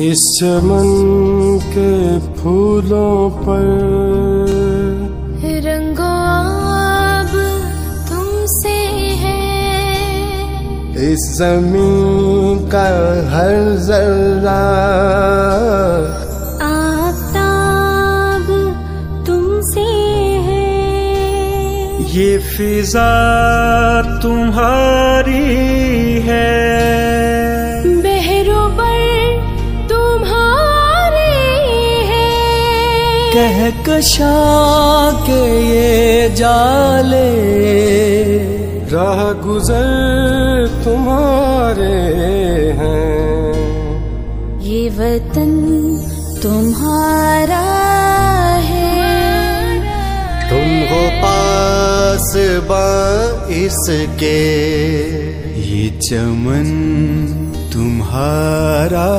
इस चमन के फूलों पर। रंगो अब तुमसे है। इस ज़मीन का हर जरा आफताब तुमसे है। ये फिजा तुम्हारी है। कहकशा के ये जाले। राह गुजर तुम्हारे हैं। ये वतन तुम्हारा है। तुम हो पास बा इसके। ये चमन तुम्हारा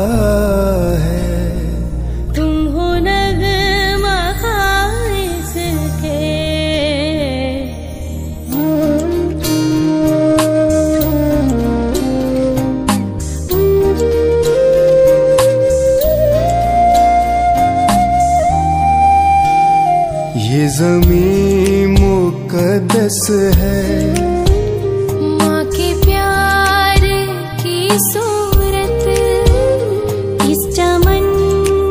ये ज़मीन मुकदस है। माँ के प्यार की सूरत इस चमन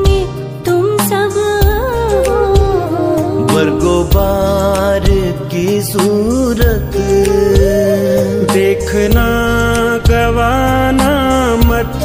में तुम सब हो। बरगोबार की सूरत देखना गवाना मत।